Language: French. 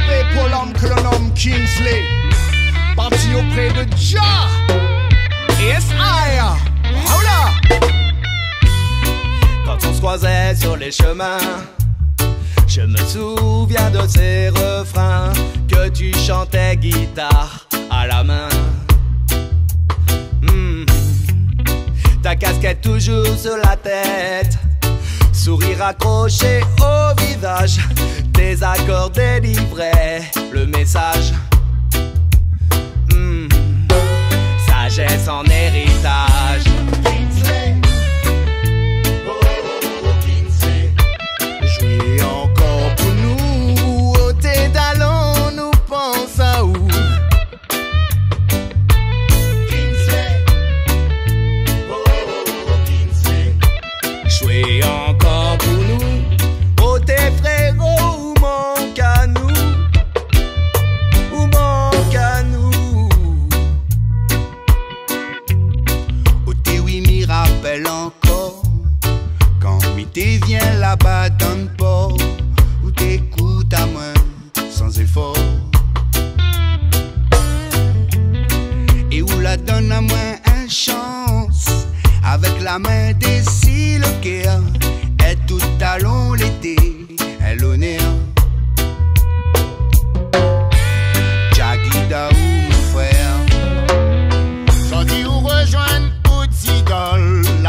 respect pour que l'on nomme Kingsley. Parti auprès de Ja et Quand on se croisait sur les chemins, je me souviens de ces refrains que tu chantais guitare à la main. Hmm. Ta casquette toujours sur la tête, sourire accroché au visage tes accords délivrés, le message. Hmm. Sagesse en héritage. Jouer encore pour nous, ôter talons, nous pense à où? Jouer encore encore. Quand m'y vient là-bas dans le port Où t'écoutes à moi sans effort. Et où la donne à moi un chance? Avec la main des cœur Et tout talon l'été est l'honneur Jagida ou mon frère. Sorti ou rejoindre idoles